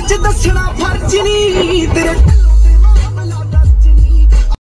ਚ ਦੱਸਣਾ ਫਰਜ਼ ਨਹੀਂ ਤੇਰੇ